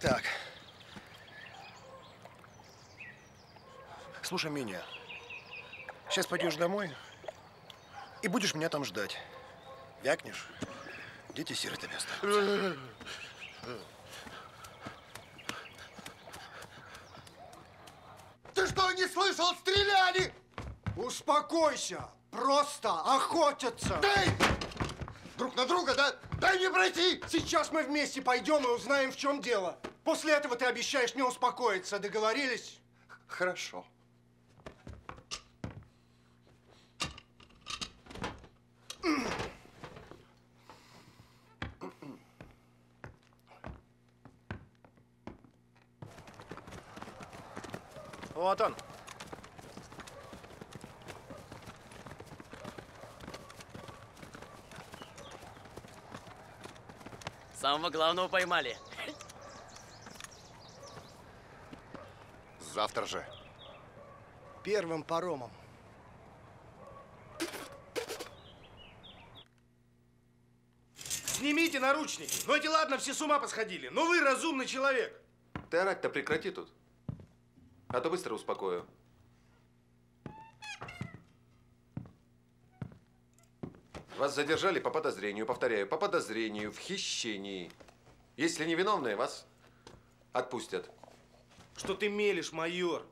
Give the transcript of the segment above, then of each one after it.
Так. Слушай меня. Сейчас пойдешь домой и будешь меня там ждать. Вякнешь, дети сиротами останутся. Ты что, не слышал? Стреляли! Успокойся! Просто охотятся! Дай! Друг на друга, да? Дай мне пройти! Сейчас мы вместе пойдем и узнаем, в чем дело. После этого ты обещаешь не успокоиться. Договорились? Хорошо. Вот он. Самого главного поймали. Завтра же. Первым паромом. Снимите наручники. Ну эти ладно, все с ума посходили. Но вы разумный человек. Ты орать-то прекрати тут. А то быстро успокою. Вас задержали по подозрению, повторяю, по подозрению в хищении. Если невиновные, вас отпустят. Что ты мелешь, майор?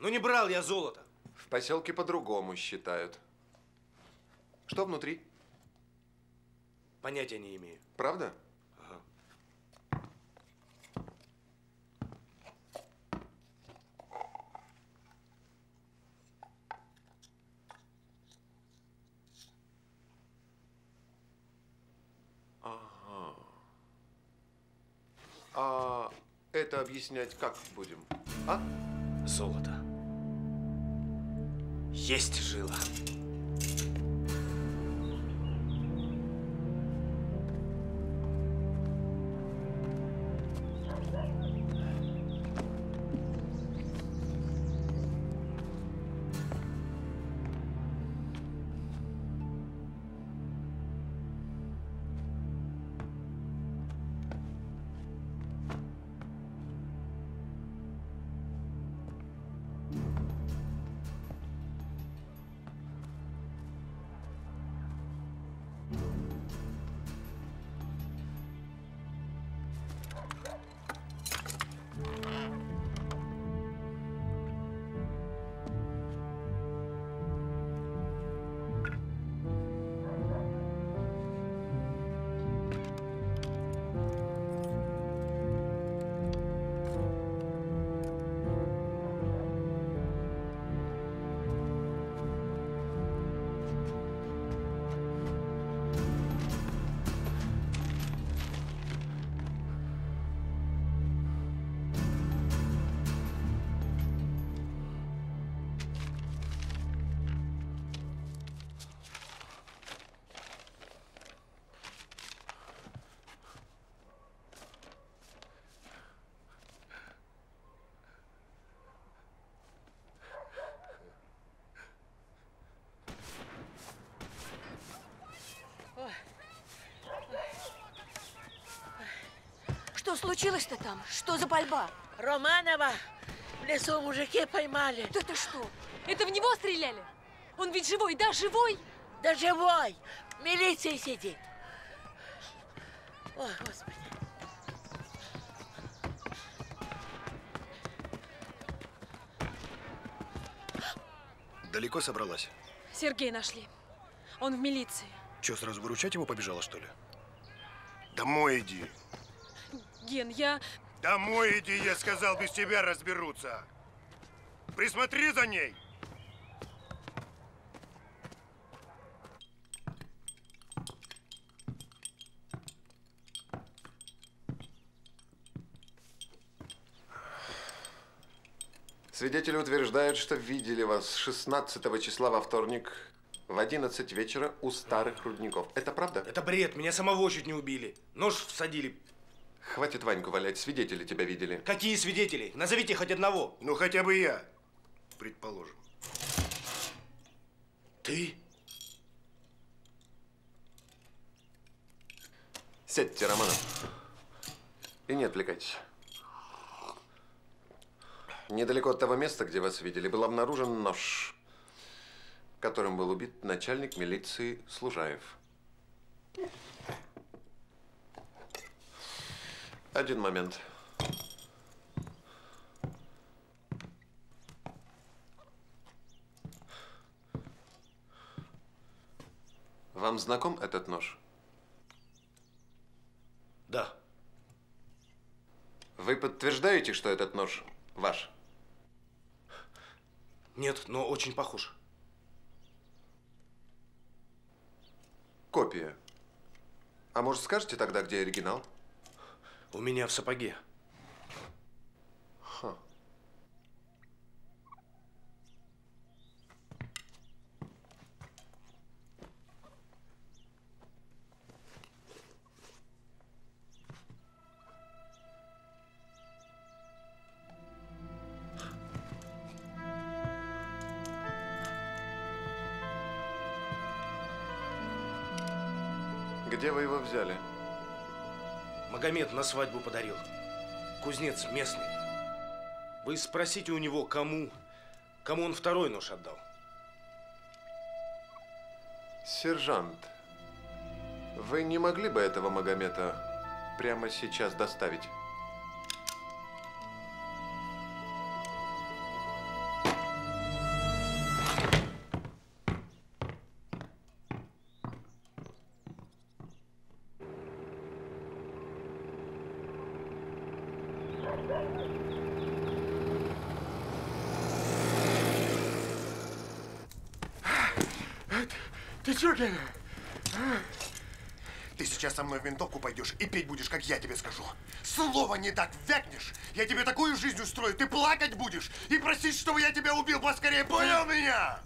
Ну не брал я золото. В поселке по-другому считают. Что внутри? Понятия не имею. Правда? Ага. А это объяснять как будем? А? Золото. Есть жила. Что случилось-то там? Что за пальба? Романова в лесу мужики поймали. Да ты что? Это в него стреляли? Он ведь живой, да, живой? Да живой. В милиции сидит. Ой, Господи. Далеко собралась? Сергей нашли. Он в милиции. Че, сразу выручать его побежала, что ли? Домой иди. Ген, я... Домой иди, я сказал, без тебя разберутся. Присмотри за ней. Свидетели утверждают, что видели вас 16 числа во вторник в 11 вечера у старых рудников. Это правда? Это бред, меня самого чуть не убили. Нож всадили. Хватит Ваньку валять, свидетели тебя видели. Какие свидетели? Назовите хоть одного. Ну, хотя бы я, предположим. Ты? Сядьте, Романов. И не отвлекайтесь. Недалеко от того места, где вас видели, был обнаружен нож, которым был убит начальник милиции Служаев. Один момент. Вам знаком этот нож? Да. Вы подтверждаете, что этот нож ваш? Нет, но очень похож. Копия. А может, скажете тогда, где оригинал? У меня в сапоге. Ха. Где вы его взяли? Магомед на свадьбу подарил. Кузнец местный. Вы спросите у него, кому, кому он второй нож отдал. Сержант, вы не могли бы этого Магомета прямо сейчас доставить? Ты сейчас со мной в винтовку пойдешь и петь будешь, как я тебе скажу. Слово не так вякнешь, я тебе такую жизнь устрою, ты плакать будешь и просить, чтобы я тебя убил поскорее, понял меня?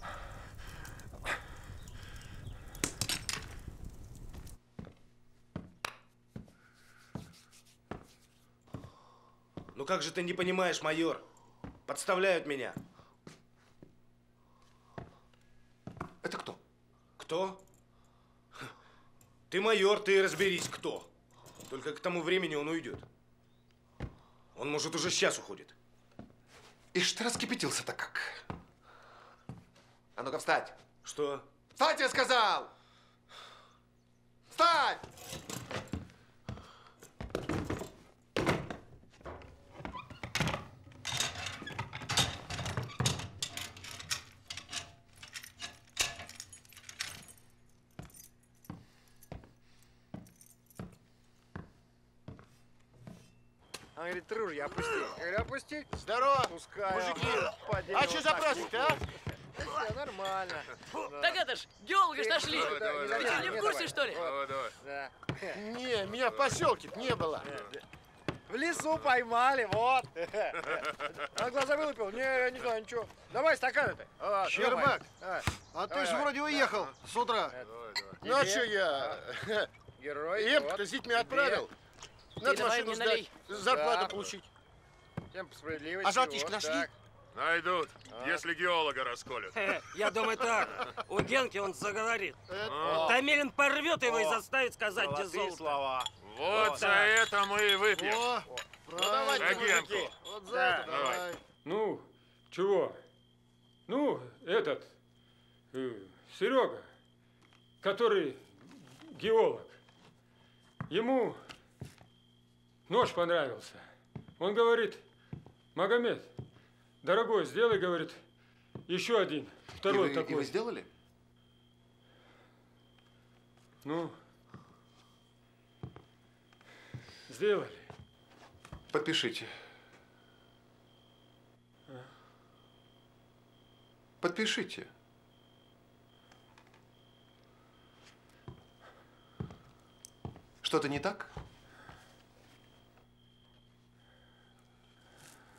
Ну как же ты не понимаешь, майор? Подставляют меня. Это кто? Кто? Ты майор, ты разберись, кто. Только к тому времени он уйдет. Он, может, уже сейчас уходит. Ишь, ты раскипятился-то как. А ну-ка, встать. Что? Встать, я сказал! Встать! Говорит, ружье опусти. Я говорю, опустить? Здорово, Пускай. мужики. А что за праздник а? Всё нормально. Так это ж, геолога ж нашли. Давай, давай, Вы что, не в курсе, что ли? Да. Не, меня в поселке не было. В лесу поймали, вот. А глаза вылупил? Не, я не знаю, ничего. Давай стакан-то. Вот, Щербак, давай. а ты Давай, же вроде уехал с утра. Ну а что я? Герой. Эмку-то вот. с детьми Тебе. Надо давай машину сдать, налей. зарплату Да. получить. Всем по справедливости. А золотишко вот нашли? так. Найдут, если геолога расколют. Я думаю так. У Генки он заговорит. А, Томилин порвет его и заставит сказать, где золото. слова. Вот за это мы и выпьем. О, давайте, Генку. вот за Да. это давай. Ну, чего? Ну, этот, э, Серега, который геолог, ему нож понравился. Он говорит, Магомед, дорогой, сделай, говорит, еще один, И второй вы, такой. и вы сделали? Ну, сделали. Подпишите. Подпишите. Что-то не так?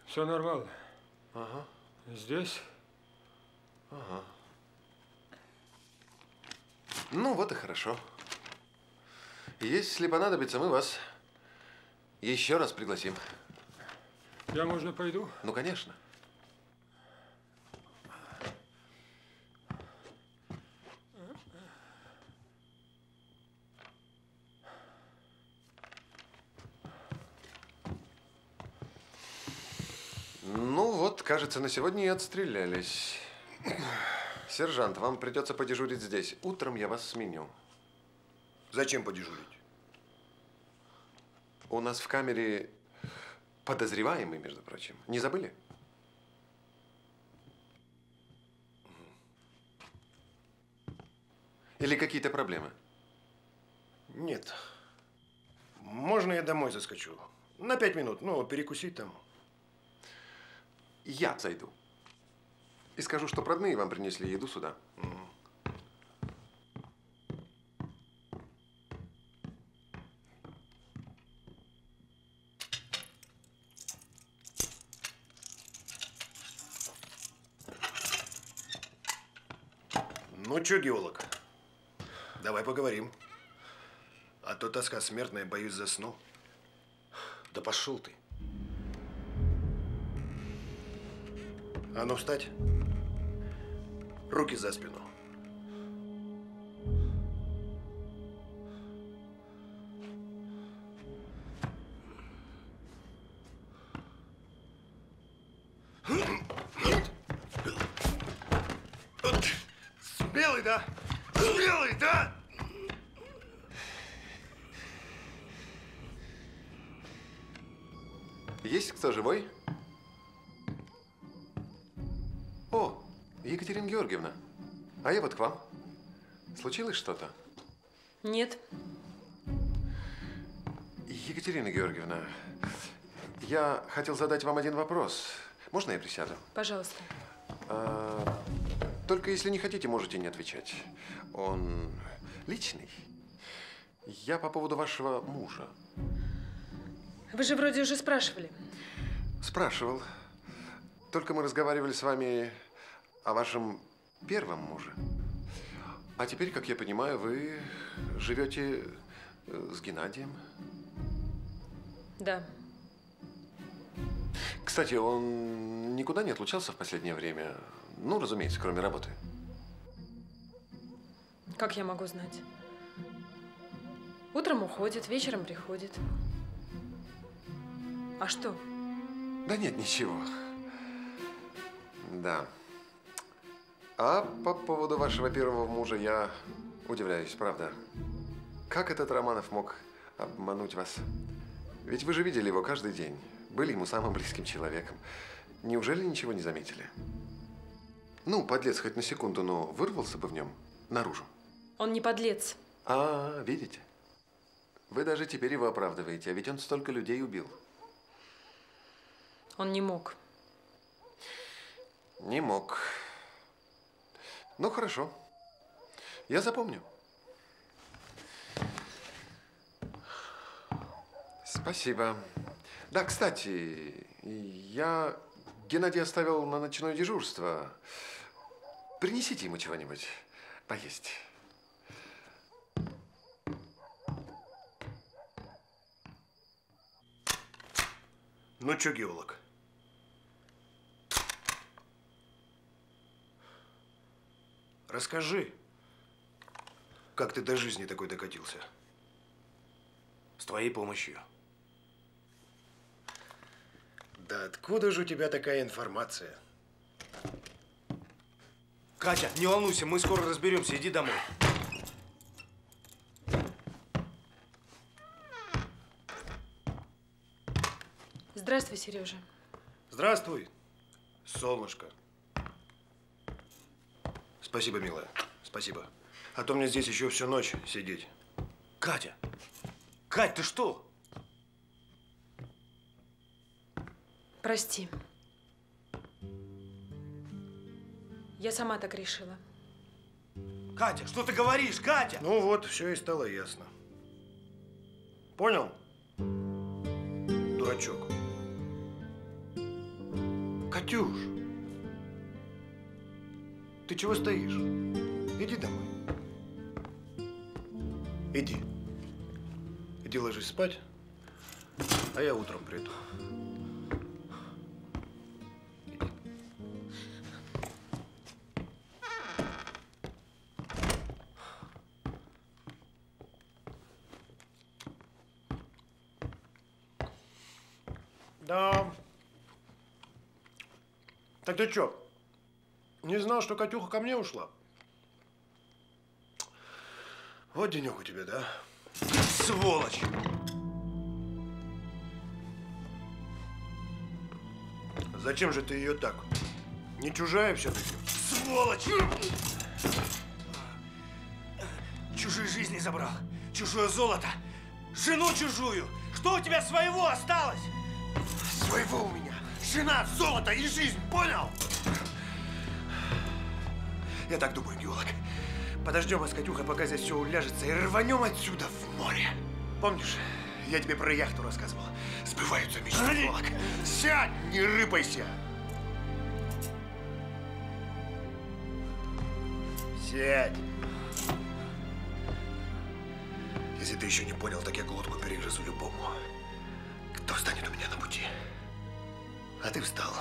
Все нормально. Ага. Здесь Ага. Ну, вот и хорошо. Если понадобится, мы вас еще раз пригласим. я, можно, пойду? Ну, конечно. Ну вот, кажется, на сегодня и отстрелялись. Сержант, вам придется подежурить здесь. Утром я вас сменю. Зачем подежурить? У нас в камере подозреваемый, между прочим. Не забыли? Или какие-то проблемы? Нет. Можно я домой заскочу? На пять минут, ну, перекусить там. Я зайду. И скажу, что родные вам принесли еду сюда. Ну чё, геолог, давай поговорим. А то тоска смертная, боюсь, засну. Да пошел ты. А ну встать. Руки за спину. Смелый, да? Смелый, да? Есть кто живой? Екатерина Георгиевна. А я вот к вам. Случилось что-то? Нет. Екатерина Георгиевна, я хотел задать вам один вопрос. Можно я присяду? Пожалуйста. А, только если не хотите, можете не отвечать. Он личный. Я по поводу вашего мужа. Вы же вроде уже спрашивали. Спрашивал. Только мы разговаривали с вами о вашем первом муже. А теперь, как я понимаю, вы живете э, с Геннадием. Да. Кстати, он никуда не отлучался в последнее время. Ну, разумеется, кроме работы. Как я могу знать? Утром уходит, вечером приходит. А что? Да нет, ничего. Да. А по поводу вашего первого мужа я удивляюсь, правда. Как этот Романов мог обмануть вас? Ведь вы же видели его каждый день. Были ему самым близким человеком. Неужели ничего не заметили? Ну, подлец хоть на секунду, но вырвался бы в нем наружу. Он не подлец. А, видите? Вы даже теперь его оправдываете, а ведь он столько людей убил. Он не мог. Не мог. Ну, хорошо. Я запомню. Спасибо. Да, кстати, я Геннадий оставил на ночное дежурство. Принесите ему чего-нибудь поесть. Ну чё, геолог? Расскажи, как ты до жизни такой докатился? С твоей помощью. Да откуда же у тебя такая информация? Катя, не волнуйся, мы скоро разберемся. Иди домой. Здравствуй, Сережа. Здравствуй, солнышко. Спасибо, милая. Спасибо. А то мне здесь еще всю ночь сидеть. Катя! Кать, ты что? Прости. Я сама так решила. Катя, что ты говоришь, Катя? Ну вот, все и стало ясно. Понял? Дурачок. Катюш, ты чего стоишь? Иди домой. Иди. Иди ложись спать, а я утром приду. Да. Так ты чё, не знал, что Катюха ко мне ушла? Вот денек у тебя, да? Сволочь! Зачем же ты ее так? Не чужая все-таки? Сволочь! Чужие жизни забрал, чужое золото, жену чужую. Что у тебя своего осталось? Своего у меня. Жена, золото и жизнь, понял? Я так думаю, геолог. Подождем мы с Катюхой, пока здесь все уляжется, и рванем отсюда в море. Помнишь, я тебе про яхту рассказывал? Сбываются мечты, геолог. Сядь, не рыпайся. Сядь. Если ты еще не понял, так я глотку перегрызу любому. Кто встанет у меня на пути? А ты встал.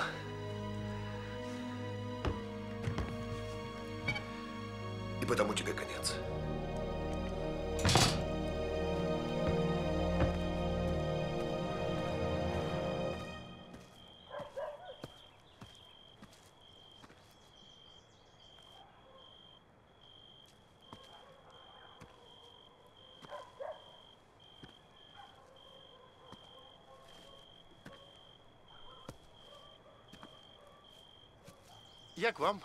Потому тебе конец. Я к вам.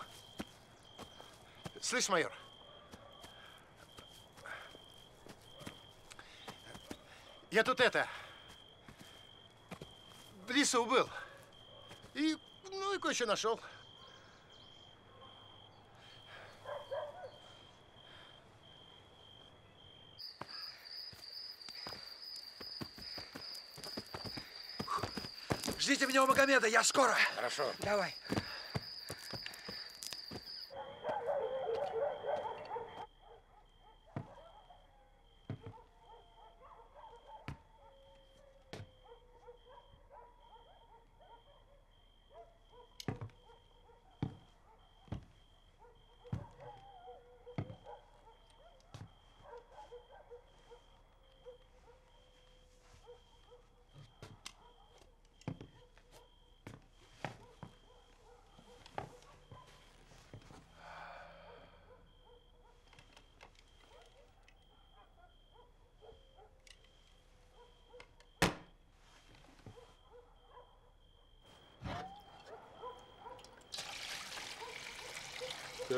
Слышь, майор. Я тут это... В лесу был. И, ну, и кое-что нашел. Ждите меня у Магомеда, я скоро. Хорошо. Давай.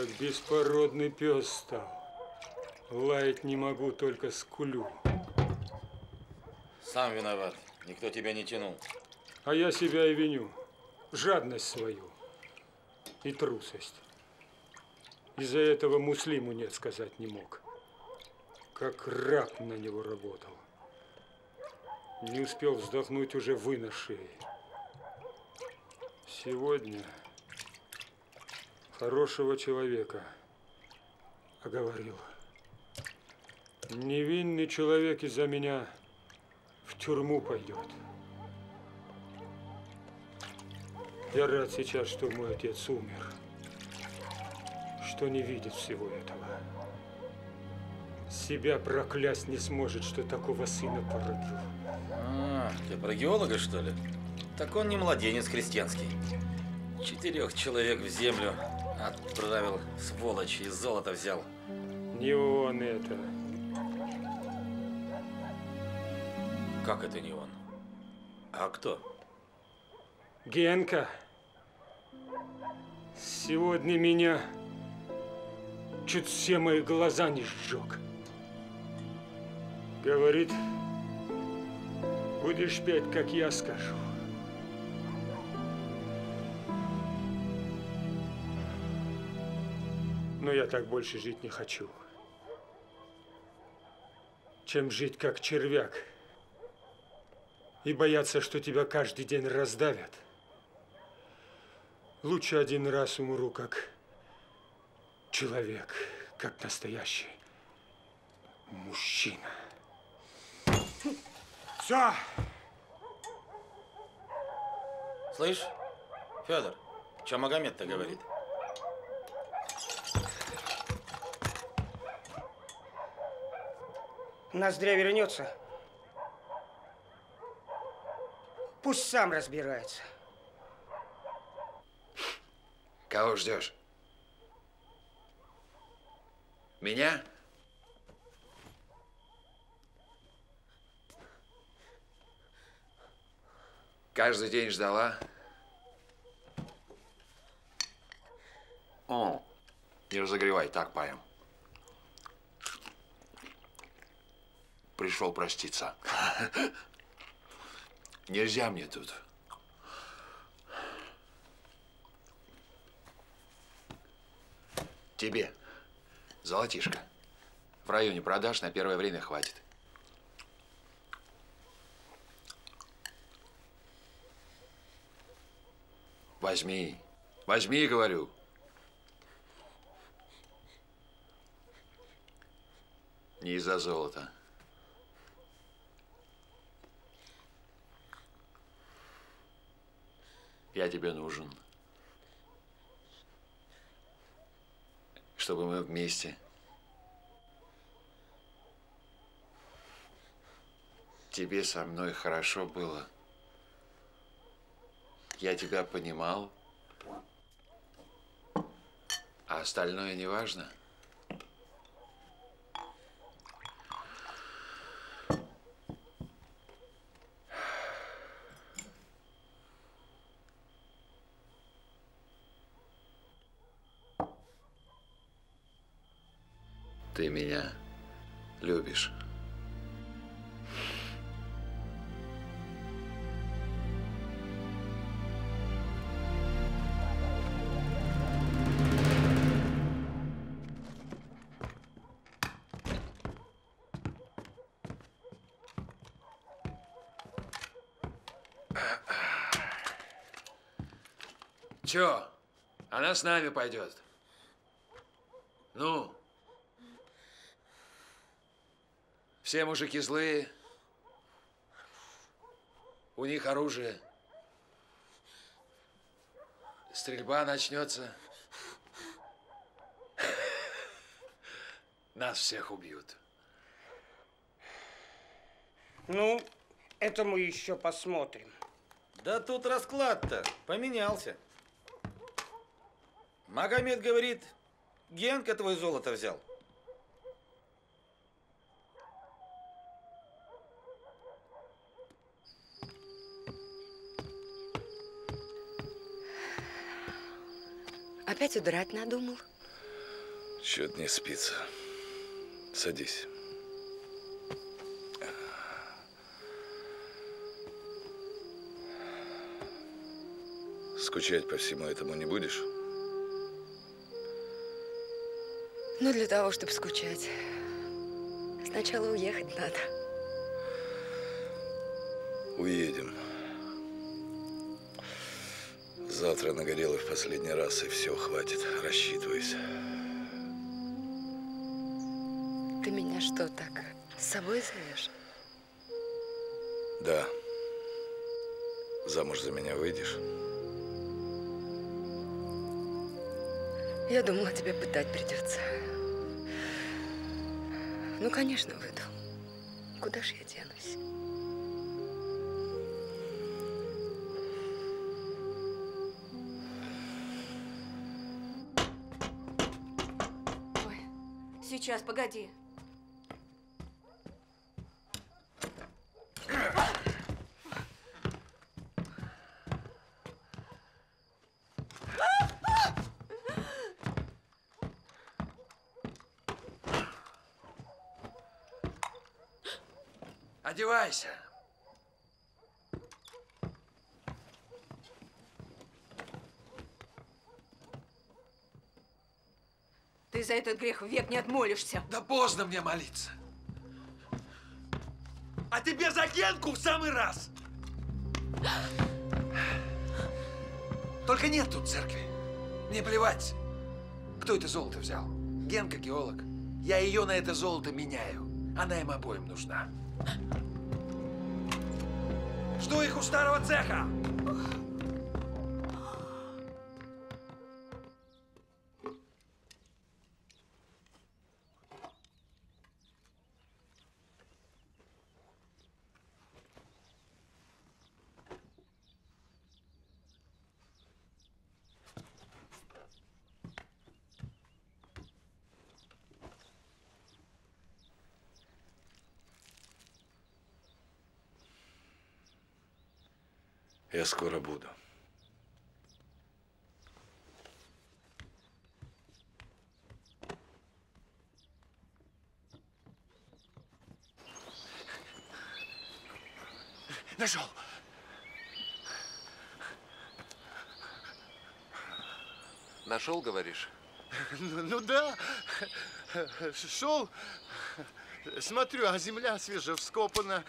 Как беспородный пес стал. Лаять не могу, только скулю. Сам виноват. Никто тебя не тянул. А я себя и виню. Жадность свою и трусость. Из-за этого Муслиму нет сказать не мог. Как раб на него работал. Не успел вздохнуть, уже вынос шеи. Сегодня хорошего человека оговорил. Невинный человек из-за меня в тюрьму пойдет. Я рад сейчас, что мой отец умер, что не видит всего этого. Себя проклясть не сможет, что такого сына породил. А, ты про геолога, что ли? Так он не младенец крестьянский. Четырех человек в землю отправил, сволочь, и золото взял. Не он это. Как это не он? А кто? Генка. Сегодня меня чуть все мои глаза не сжег. Говорит, будешь петь, как я скажу. Но я так больше жить не хочу. Чем жить как червяк и бояться, что тебя каждый день раздавят. Лучше один раз умру как человек, как настоящий мужчина. Все. Слышь, Федор, что Магомед-то говорит? Ноздря вернется. Пусть сам разбирается. Кого ждешь? Меня? Каждый день ждала? О, не разогревай, так поем. Пришел проститься. Нельзя мне тут. Тебе, золотишко, в районе продаж на первое время хватит. Возьми, возьми, говорю. Не из-за золота. Я тебе нужен. Чтобы мы вместе. Тебе со мной хорошо было. Я тебя понимал. А остальное не важно. Ты меня любишь. Чё? Она с нами пойдет. Ну? Все мужики злые. У них оружие. Стрельба начнется. Нас всех убьют. Ну, это мы еще посмотрим. Да тут расклад-то поменялся. Магомед говорит, Генка твой золото взял. Опять удрать надумал? Чё-то не спится. Садись. Скучать по всему этому не будешь? Ну, для того, чтобы скучать. Сначала уехать надо. Уедем. Завтра нагорелый в последний раз, и все, хватит. Рассчитывайся. Ты меня что, так с собой зовешь? Да. Замуж за меня выйдешь? Я думала, тебя пытать придется. Ну, конечно, выйду. Куда ж я денусь? Сейчас, погоди. Одевайся. За этот грех век не отмолишься. Да поздно мне молиться. А тебе за Генку в самый раз. Только нет тут церкви. Мне плевать, кто это золото взял. Генка геолог. Я ее на это золото меняю. Она им обоим нужна. Жду их у старого цеха. Я скоро буду. Нашел. Нашел, говоришь? Ну, ну да. Шел, смотрю, а земля свежевскопана.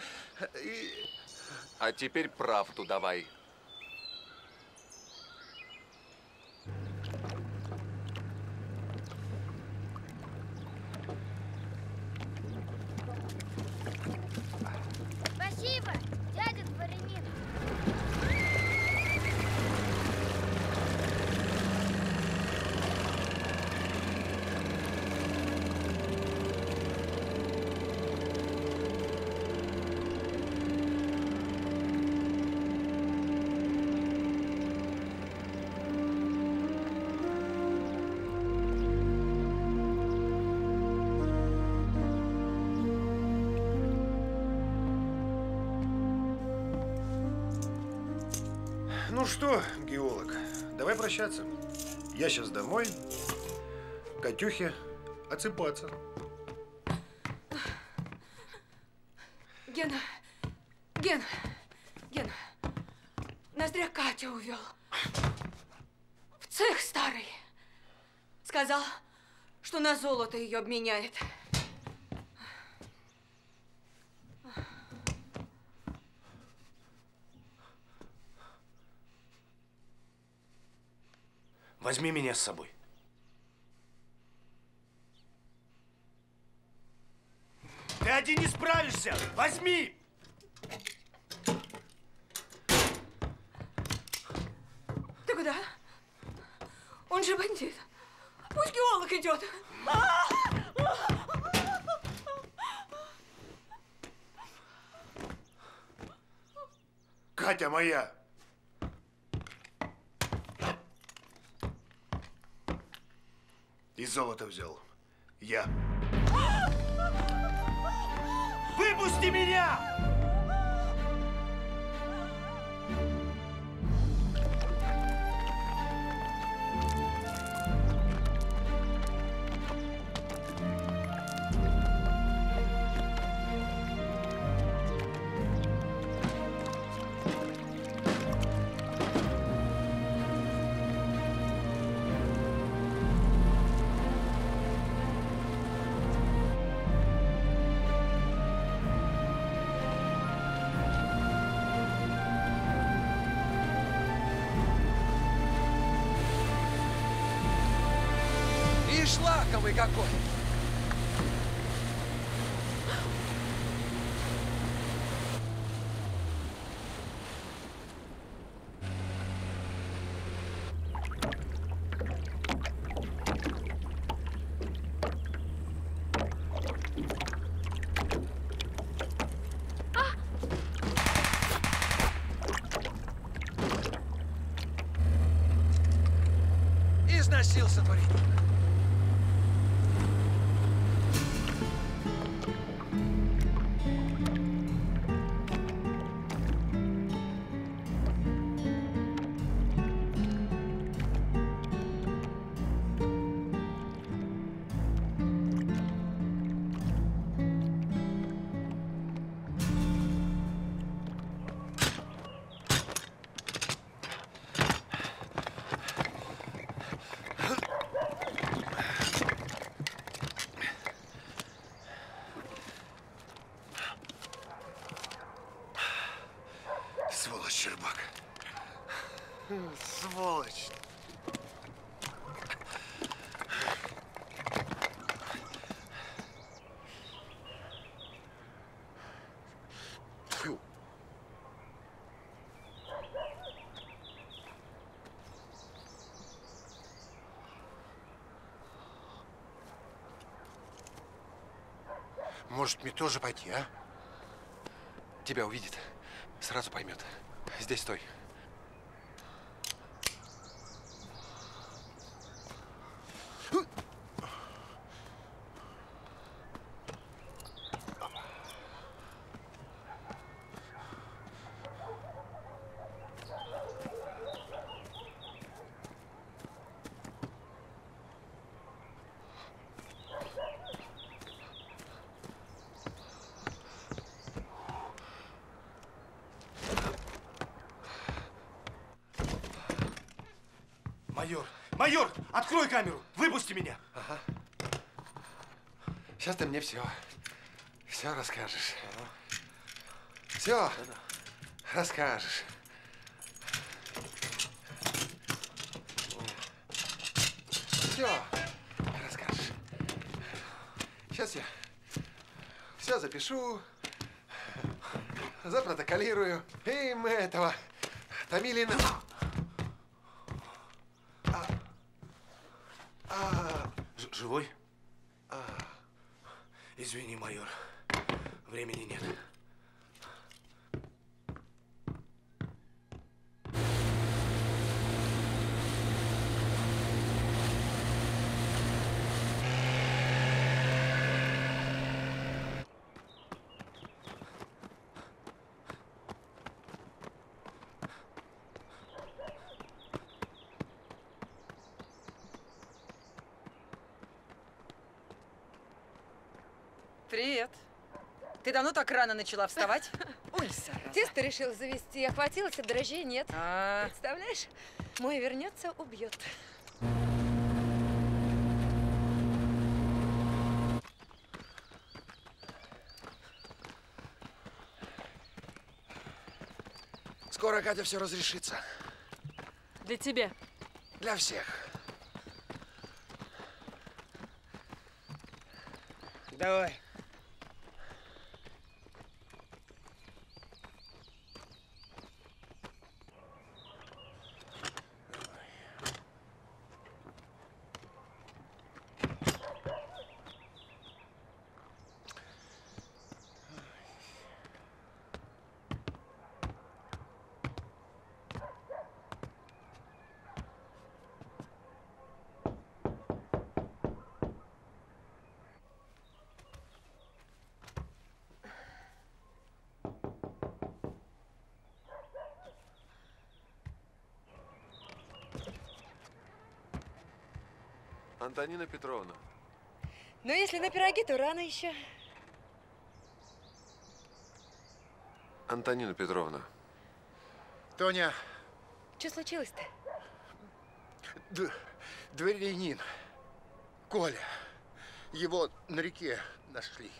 И А теперь правду давай. Катюхе отсыпаться. Гена, Ген, Ген, Ноздря Катя увел. В цех старый. Сказал, что на золото ее обменяет. Возьми меня с собой. Один не справишься! Возьми! Ты куда? Он же бандит. Пусть геолог идет. Катя моя! И золото взял. Я. Выпусти меня! Какой! Износился дворянин. Может мне тоже пойти, а? Тебя увидит, сразу поймет. Здесь стой. Майор, открой камеру, выпусти меня. Ага. Сейчас ты мне все, все расскажешь. Все расскажешь. Все расскажешь. Сейчас я все запишу, запротоколирую, и мы этого Томилина... А, а, Ж- Живой? Извини, майор, времени нет. Привет. Ты давно так рано начала вставать? Ой, зараза. Тесто решил завести, охватилась, а дрожжей нет. А. Представляешь, мой вернется, убьет. Скоро, Катя, все разрешится. Для тебя. Для всех. Давай. Антонина Петровна. Но если на пироги, то рано еще. Антонина Петровна. Тоня, Что случилось-то? д- дворянин, Коля, его на реке нашли.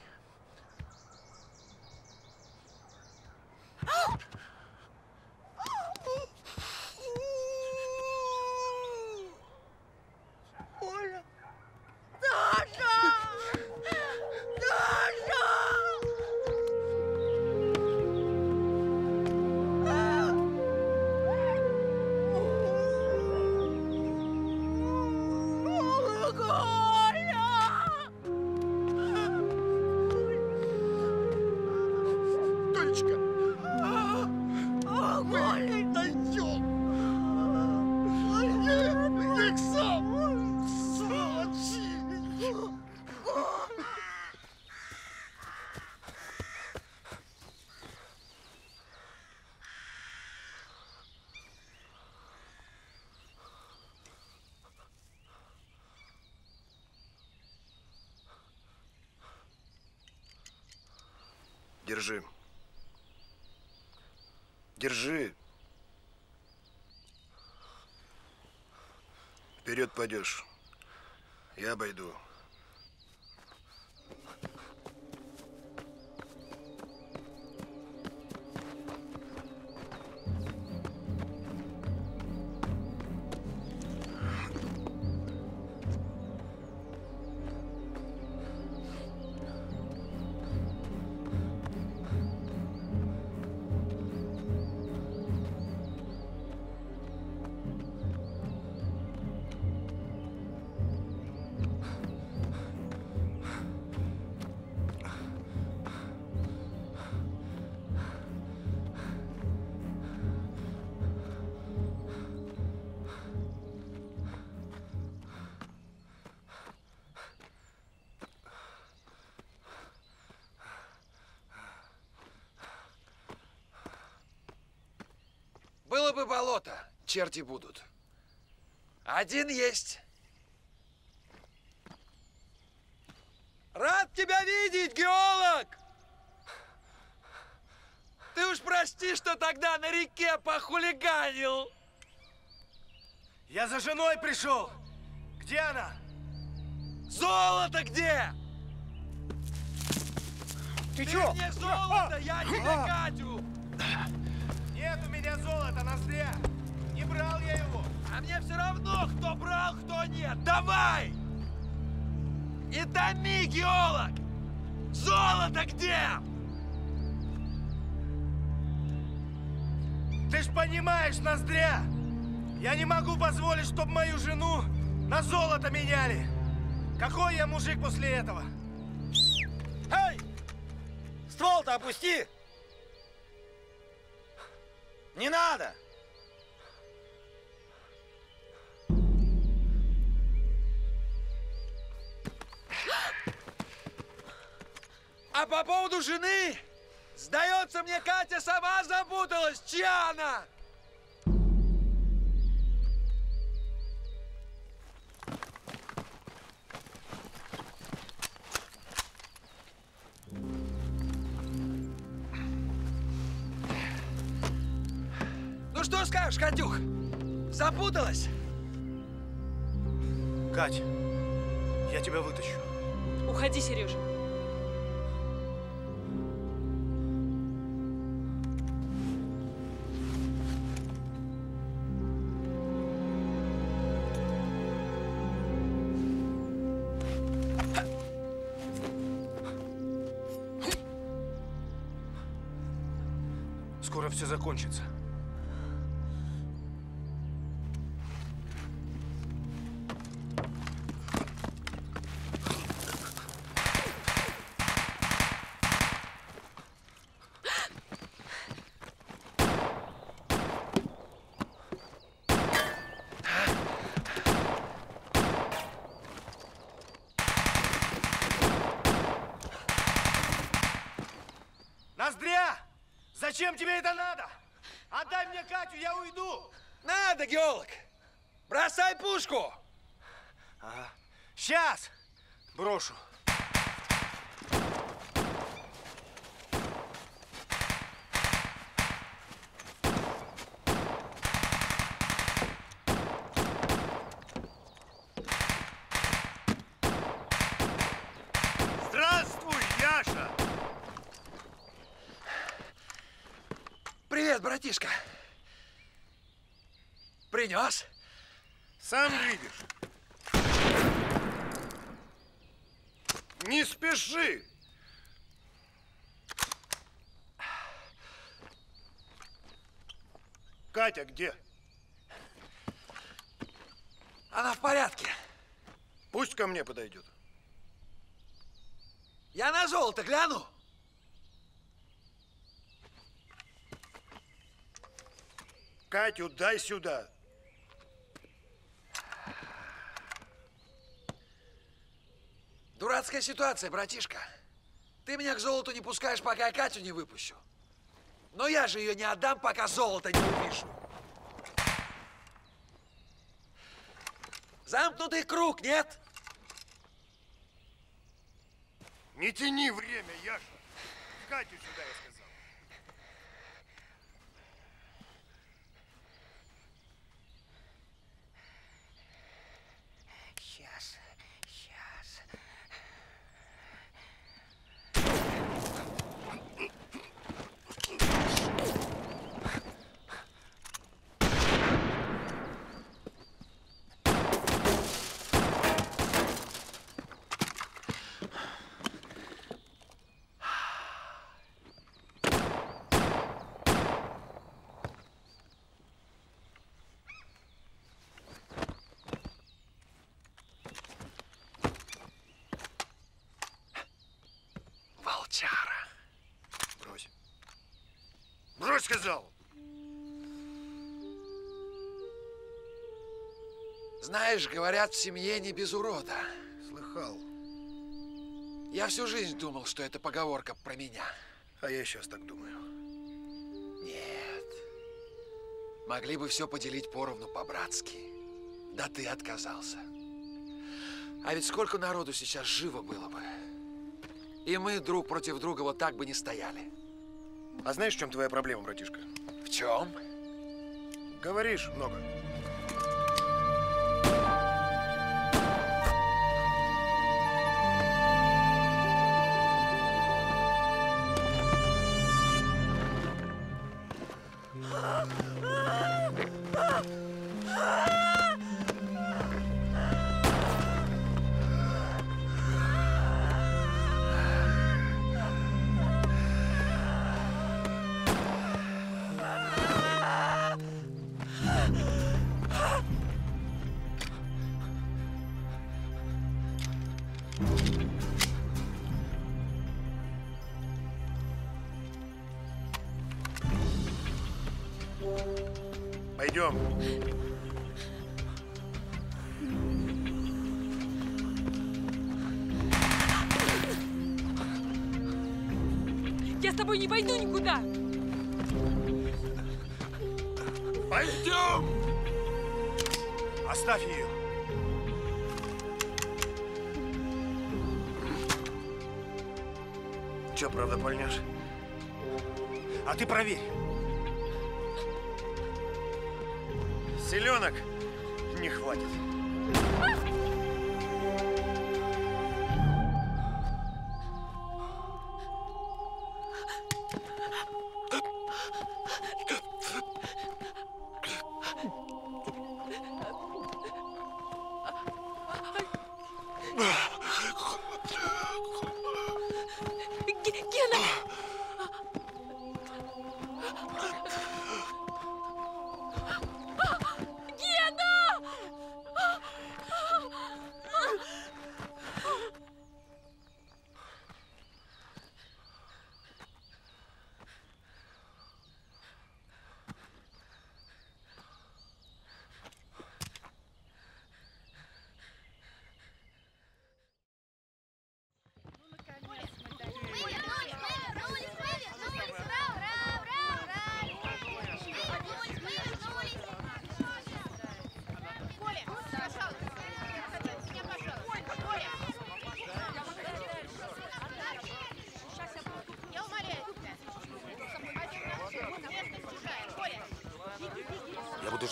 Пойдешь. Я обойду. Болото, черти будут. Один есть. Рад тебя видеть, геолог! Ты уж прости, что тогда на реке похулиганил. Я за женой пришел. Где она? Золото где? Ты Ты чё? мне золото, я тебе А! Катю! Нет у меня золота, Ноздря. Не брал я его. А мне все равно, кто брал, кто нет. Давай! Не томи, геолог! Золото где? Ты ж понимаешь, Ноздря, я не могу позволить, чтобы мою жену на золото меняли. Какой я мужик после этого? Эй! Ствол-то опусти! Не надо! А по поводу жены, сдается мне, Катя сама запуталась. Чья она? Что скажешь, Катюх? Запуталась? Кать, я тебя вытащу. Уходи, Сережа. Скоро все закончится. Тебе это надо? Отдай мне Катю, я уйду! Надо, геолог! Бросай пушку! Ага. Сейчас! Брошу. Здравствуй, Яша! Привет, братишка. Принес? Сам видишь. Не спеши. Катя где? Она в порядке. Пусть ко мне подойдет. Я на золото гляну. Катю дай сюда. Дурацкая ситуация, братишка. Ты меня к золоту не пускаешь, пока я Катю не выпущу. Но я же ее не отдам, пока золото не упишу. Замкнутый круг, нет? Не тяни время, Яша. Катю сюда, я сказал. Сейчас, сейчас. Волчара. Брось. Брось, сказал. Знаешь, говорят, в семье не без урода. Слыхал. Я всю жизнь думал, что это поговорка про меня. А я сейчас так думаю. Нет. Могли бы все поделить поровну по-братски. Да ты отказался. А ведь сколько народу сейчас живо было бы. И мы друг против друга вот так бы не стояли. А знаешь, в чем твоя проблема, братишка? В чем? Говоришь много. Пойдем.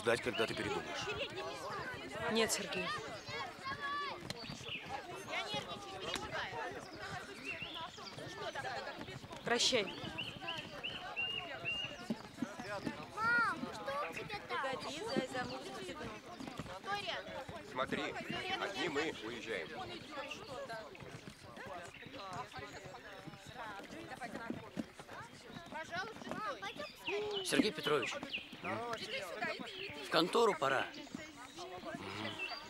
Ждать, когда ты передумаешь. Нет, Сергей. Прощай. Смотри, одни мы уезжаем. Сергей Петрович, контору пора.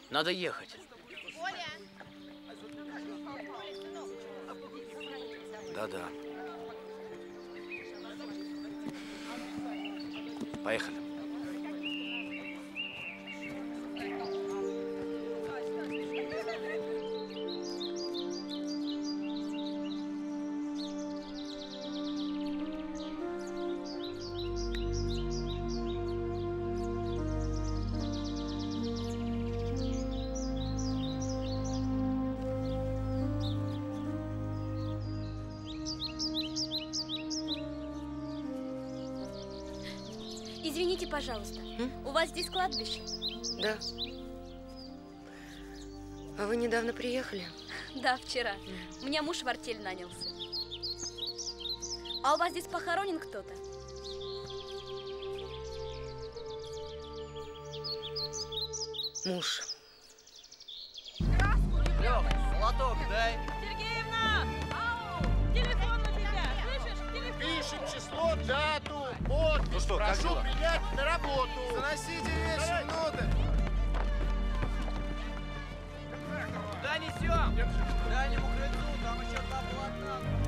Надо ехать. Да-да. Поехали. Здесь кладбище? Да. А вы недавно приехали? Да, вчера. У меня муж в артель нанялся. А у вас здесь похоронен кто-то? Муж. Ну что, Прошу как дела? принять на работу. Заносите вещи Давай. внутрь. Да несем. Дальнему крыльцу, там еще два полотна.